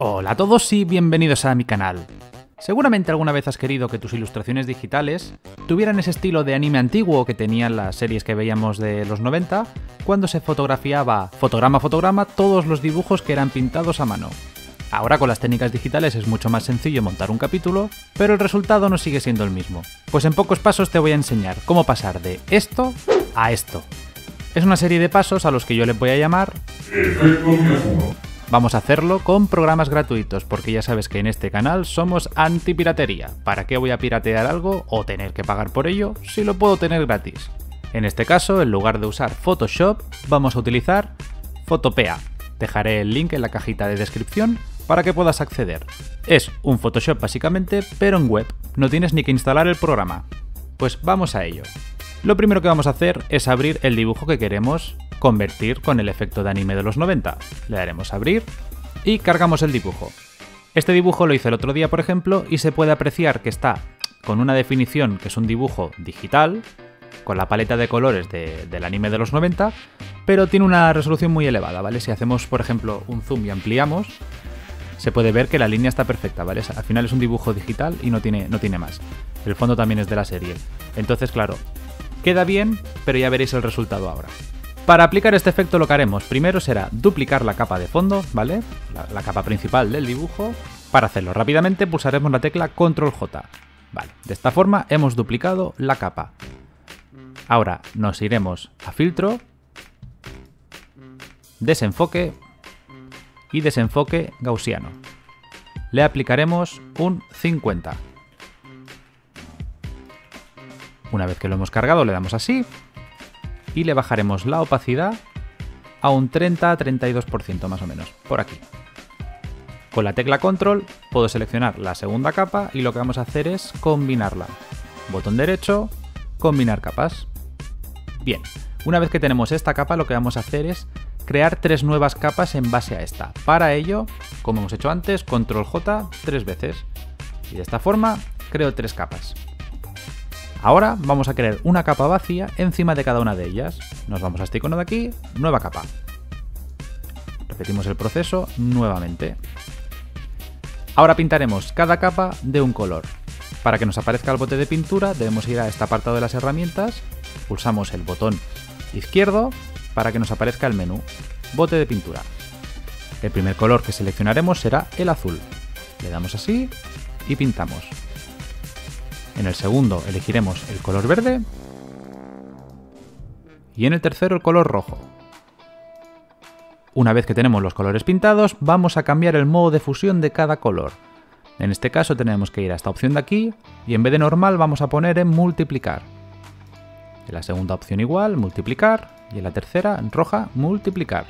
Hola a todos y bienvenidos a mi canal. Seguramente alguna vez has querido que tus ilustraciones digitales tuvieran ese estilo de anime antiguo que tenían las series que veíamos de los 90, cuando se fotografiaba fotograma a fotograma todos los dibujos que eran pintados a mano. Ahora con las técnicas digitales es mucho más sencillo montar un capítulo, pero el resultado no sigue siendo el mismo. Pues en pocos pasos te voy a enseñar cómo pasar de esto a esto. Es una serie de pasos a los que yo les voy a llamar Vamos a hacerlo con programas gratuitos, porque ya sabes que en este canal somos anti-piratería. ¿Para qué voy a piratear algo o tener que pagar por ello si lo puedo tener gratis? En este caso, en lugar de usar Photoshop, vamos a utilizar Photopea. Dejaré el link en la cajita de descripción para que puedas acceder. Es un Photoshop básicamente, pero en web. No tienes ni que instalar el programa. Pues vamos a ello. Lo primero que vamos a hacer es abrir el dibujo que queremos convertir con el efecto de anime de los 90. Le daremos abrir y cargamos el dibujo. Este dibujo lo hice el otro día, por ejemplo, y se puede apreciar que está con una definición que es un dibujo digital, con la paleta de colores del anime de los 90, pero tiene una resolución muy elevada, ¿vale? Si hacemos, por ejemplo, un zoom y ampliamos, se puede ver que la línea está perfecta, ¿vale? Al final es un dibujo digital y no tiene, no tiene más. El fondo también es de la serie. Entonces, claro, queda bien, pero ya veréis el resultado ahora. Para aplicar este efecto lo que haremos primero será duplicar la capa de fondo, ¿vale? La, capa principal del dibujo. Para hacerlo rápidamente pulsaremos la tecla Control J. Vale, de esta forma hemos duplicado la capa. Ahora nos iremos a filtro, desenfoque y desenfoque gaussiano. Le aplicaremos un 50. Una vez que lo hemos cargado le damos así y le bajaremos la opacidad a un 30-32% más o menos, por aquí. Con la tecla control puedo seleccionar la segunda capa y lo que vamos a hacer es combinarla. Botón derecho, combinar capas. Bien, una vez que tenemos esta capa lo que vamos a hacer es crear tres nuevas capas en base a esta. Para ello, como hemos hecho antes, control J tres veces. Y de esta forma creo tres capas. Ahora vamos a crear una capa vacía encima de cada una de ellas. Nos vamos a este icono de aquí, nueva capa. Repetimos el proceso nuevamente. Ahora pintaremos cada capa de un color. Para que nos aparezca el bote de pintura debemos ir a este apartado de las herramientas, pulsamos el botón izquierdo para que nos aparezca el menú, bote de pintura. El primer color que seleccionaremos será el azul. Le damos así y pintamos. En el segundo elegiremos el color verde. Y en el tercero el color rojo. Una vez que tenemos los colores pintados, vamos a cambiar el modo de fusión de cada color. En este caso tenemos que ir a esta opción de aquí y en vez de normal vamos a poner en multiplicar. En la segunda opción igual, multiplicar, y en la tercera, en roja, multiplicar.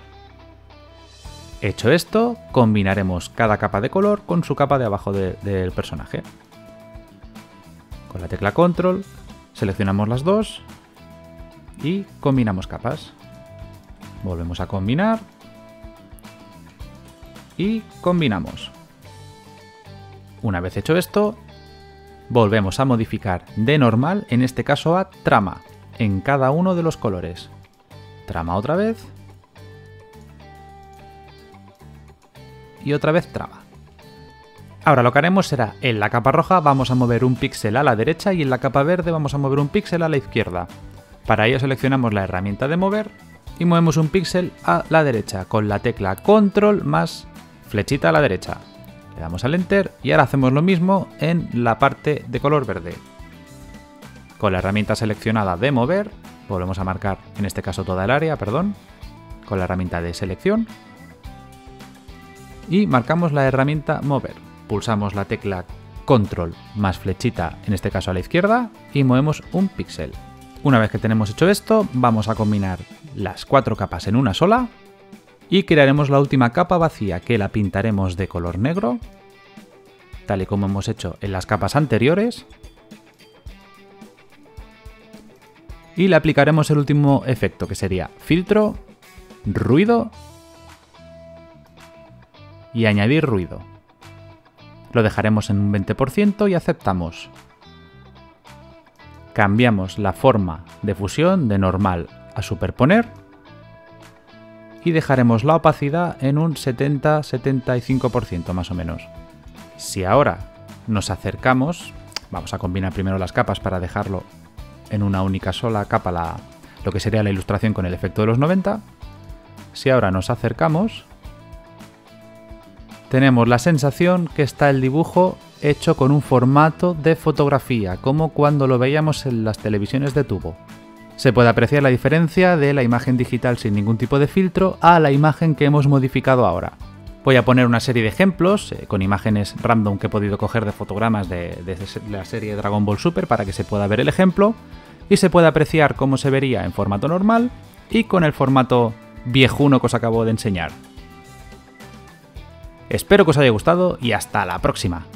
Hecho esto, combinaremos cada capa de color con su capa de abajo del personaje. Con la tecla control seleccionamos las dos y combinamos capas. Volvemos a combinar y combinamos. Una vez hecho esto, volvemos a modificar de normal, en este caso a trama, en cada uno de los colores. Trama otra vez. Y otra vez trama. Ahora lo que haremos será, en la capa roja vamos a mover un píxel a la derecha y en la capa verde vamos a mover un píxel a la izquierda. Para ello seleccionamos la herramienta de mover y movemos un píxel a la derecha con la tecla control más flechita a la derecha. Le damos al enter y ahora hacemos lo mismo en la parte de color verde. Con la herramienta seleccionada de mover, volvemos a marcar en este caso toda el área, perdón, con la herramienta de selección y marcamos la herramienta mover pulsamos la tecla control más flechita, en este caso a la izquierda, y movemos un píxel. Una vez que tenemos hecho esto, vamos a combinar las cuatro capas en una sola y crearemos la última capa vacía que la pintaremos de color negro, tal y como hemos hecho en las capas anteriores. Y le aplicaremos el último efecto que sería filtro, ruido y añadir ruido. Lo dejaremos en un 20% y aceptamos. Cambiamos la forma de fusión de normal a superponer y dejaremos la opacidad en un 70-75% más o menos. Si ahora nos acercamos, vamos a combinar primero las capas para dejarlo en una única sola capa la, lo que sería la ilustración con el efecto de los 90. Si ahora nos acercamos, tenemos la sensación que está el dibujo hecho con un formato de fotografía, como cuando lo veíamos en las televisiones de tubo. Se puede apreciar la diferencia de la imagen digital sin ningún tipo de filtro a la imagen que hemos modificado ahora. Voy a poner una serie de ejemplos eh, con imágenes random que he podido coger de fotogramas de, de la serie Dragon Ball Super para que se pueda ver el ejemplo y se puede apreciar cómo se vería en formato normal y con el formato viejuno que os acabo de enseñar. Espero que os haya gustado y hasta la próxima.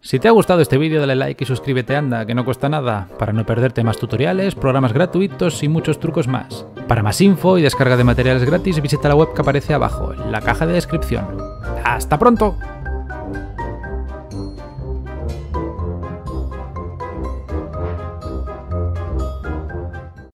Si te ha gustado este vídeo dale like y suscríbete anda, que no cuesta nada, para no perderte más tutoriales, programas gratuitos y muchos trucos más. Para más info y descarga de materiales gratis visita la web que aparece abajo, en la caja de descripción. ¡Hasta pronto!